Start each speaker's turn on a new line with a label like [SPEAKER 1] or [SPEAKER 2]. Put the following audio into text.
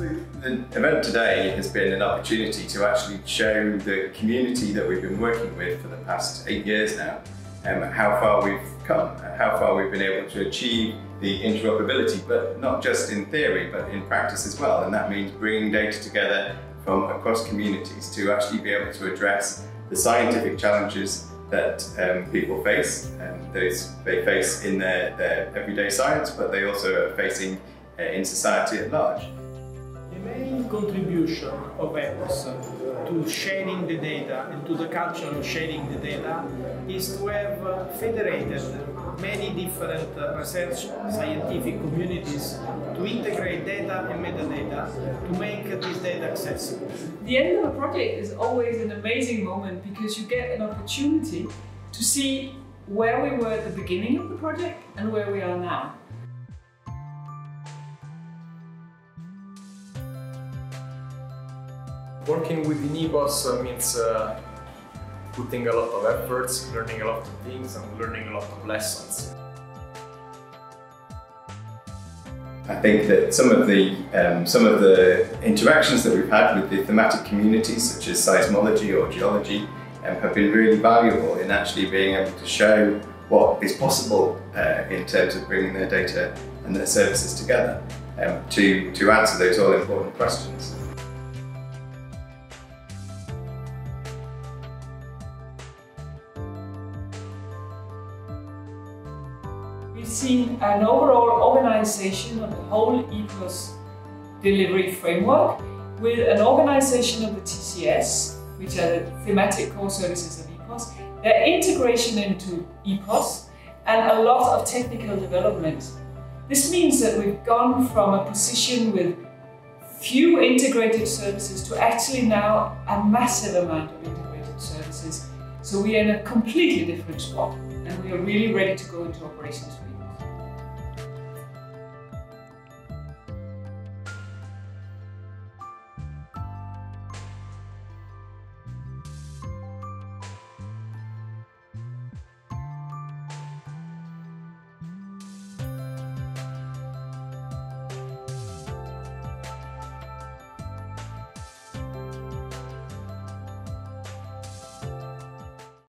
[SPEAKER 1] The event today has been an opportunity to actually show the community that we've been working with for the past eight years now um, how far we've come, how far we've been able to achieve the interoperability, but not just in theory, but in practice as well. And that means bringing data together from across communities to actually be able to address the scientific challenges that um, people face, and those they face in their, their everyday science, but they also are facing uh, in society at large.
[SPEAKER 2] Contribution of EPOS to sharing the data and to the culture of sharing the data is to have federated many different research scientific communities to integrate data and metadata to make this data accessible.
[SPEAKER 3] The end of a project is always an amazing moment because you get an opportunity to see where we were at the beginning of the project and where we are now.
[SPEAKER 4] Working with EPOS uh, means uh, putting a lot of efforts, learning a lot of things and learning a lot of lessons.
[SPEAKER 1] I think that some of the um, some of the interactions that we've had with the thematic communities, such as seismology or geology, um, have been really valuable in actually being able to show what is possible uh, in terms of bringing their data and their services together um, to, to answer those all important questions.
[SPEAKER 3] We've seen an overall organization of the whole EPOS delivery framework with an organization of the TCS, which are the thematic core services of EPOS, their integration into EPOS, and a lot of technical development. This means that we've gone from a position with few integrated services to actually now a massive amount of integrated services. So we are in a completely different spot and we are really ready to go into operations week.